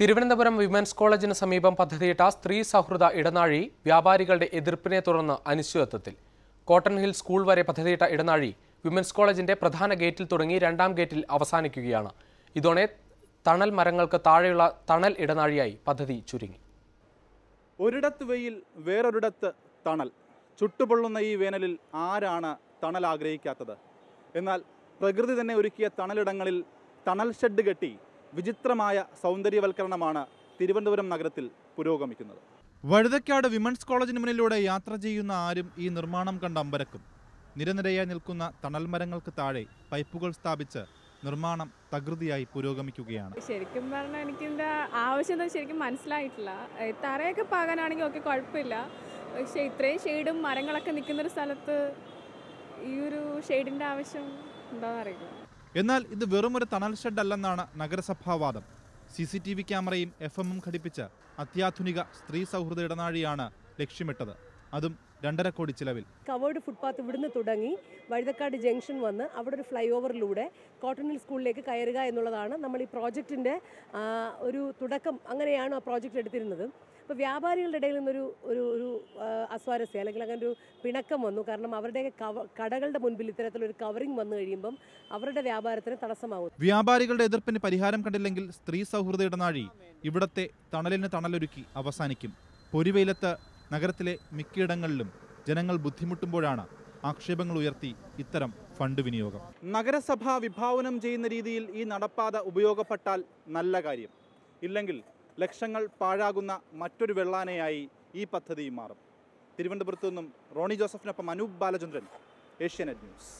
Thiruvananthapuram women's കോളേജിന് സമീപം പദ്ധതിയിട്ട സ്ത്രീ സൗഹൃദ ഇടനാഴി വ്യാപാരികളുടെ എതിർപ്പിനെ തുടർന്ന് അനിശ്ചിതത്വത്തിൽ. കോട്ടൺ ഹിൽ സ്കൂൾ വരെ പദ്ധതിയിട്ട ഇടനാഴി വിമൻസ് കോളേജിന്റെ പ്രധാന ഗേറ്റിൽ തുടങ്ങി രണ്ടാം ഗേറ്റിൽ അവസാനിക്കുകയാണ്. ഇതോടെ തണൽ മരങ്ങൾക്ക് താഴെയുള്ള തണൽ ഇടനാഴിയായി പദ്ധതി ചുരുങ്ങി. ഒരിടത്ത് വെയിൽ വേറൊരിടത്ത് തണൽ. ചുട്ടുപൊള്ളുന്ന ഈ വേനലിൽ ആരാണ് തണൽ ആഗ്രഹിക്കാത്തത്? എന്നാൽ പ്രകൃതി തന്നെ ഒരുക്കിയ തണലിടങ്ങളിൽ തണൽ ഷെഡ് കെട്ടി വിചിത്രമായ സൗന്ദര്യവൽക്കരണമാണ് തിരുവനന്തപുരം നഗരത്തിൽ പുരോഗമിക്കുന്നത്. വഴുതക്കാട് വിമൻസ് കോളേജിന് മുന്നിലൂടെ യാത്ര ചെയ്യുന്ന ആരും ഈ നിർമ്മാണം കണ്ട അമ്പരക്കും. നിരനിരയായി നിൽക്കുന്ന തണൽമരങ്ങൾക്ക് താഴെ പൈപ്പുകൾ സ്ഥാപിച്ച് നിർമ്മാണം തകൃതിയായി പുരോഗമിക്കുകയാണ്. ശരിക്കും പറഞ്ഞാൽ എനിക്ക് എന്താ ആവശ്യം ശരിക്കും മനസ്സിലായിട്ടില്ല. തറയൊക്കെ പാകാനാണെങ്കിൽ ഒക്കെ കുഴപ്പമില്ല. പക്ഷേ ഇത്രയും ഷെയ്ഡും മരങ്ങളൊക്കെ നിൽക്കുന്ന ഒരു സ്ഥലത്ത് ഈ ഒരു ഷെയ്ഡിന്റെ ആവശ്യം ഉണ്ടോയെന്ന് അറിയില്ല. എന്നാൽ ഇത് വെറും ഒരു തണൽ ഷെഡ് അല്ലെന്നാണ് നഗരസഭാവാദം. സി സി ടി വി ക്യാമറയും എഫ് എമ്മും ഘടിപ്പിച്ച് അത്യാധുനിക സ്ത്രീ സൗഹൃദ ഇടനാഴിയാണ് ലക്ഷ്യമിട്ടത്. അതും രണ്ടര കോടി ചിലവിൽ. കവേർഡ് ഫുട്പാത്ത് ഇവിടുന്ന് തുടങ്ങി. വഴുതക്കാട് ജംഗ്ഷൻ വന്ന് അവിടെ ഒരു ഫ്ലൈ ഓവറിലൂടെ കോട്ടൺ ഹിൽ സ്കൂളിലേക്ക് കയറുക എന്നുള്ളതാണ് നമ്മൾ ഈ പ്രോജക്റ്റിന്റെ ഒരു തുടക്കം. അങ്ങനെയാണ് ആ പ്രോജക്റ്റ് എടുത്തിരുന്നത്. അപ്പോൾ വ്യാപാരികളുടെ ഇടയിൽ നിന്നൊരു ഒരു ഒരു അസ്വാരസ്യം അല്ലെങ്കിൽ അങ്ങനെ ഒരു പിണക്കം വന്നു. കാരണം അവരുടെ കടകളുടെ മുൻപിൽ ഇത്തരത്തിലൊരു കവറിംഗ് വന്നു കഴിയുമ്പം അവരുടെ വ്യാപാരത്തിന് തടസ്സമാകും വ്യാപാരികളുടെ എതിർപ്പിന് പരിഹാരം കണ്ടില്ലെങ്കിൽ സ്ത്രീ സൗഹൃദ ഇടനാഴി ഇവിടത്തെ തണലിന് തണലൊരുക്കി അവസാനിക്കും. പൊരിവെയിലത്ത് നഗരത്തിലെ മിക്കയിടങ്ങളിലും ജനങ്ങൾ ബുദ്ധിമുട്ടുമ്പോഴാണ് ആക്ഷേപങ്ങൾ ഉയർത്തി ഇത്തരം ഫണ്ട് വിനിയോഗം. നഗരസഭ വിഭാവനം ചെയ്യുന്ന രീതിയിൽ ഈ നടപ്പാത ഉപയോഗപ്പെട്ടാൽ നല്ല കാര്യം. ഇല്ലെങ്കിൽ ലക്ഷങ്ങൾ പാഴാകുന്ന മറ്റൊരു വെള്ളാനയായി ഈ പദ്ധതി മാറും. തിരുവനന്തപുരത്തു നിന്നും റോണി ജോസഫിനൊപ്പം അനൂപ് ബാലചന്ദ്രൻ ഏഷ്യാനെറ്റ് ന്യൂസ്.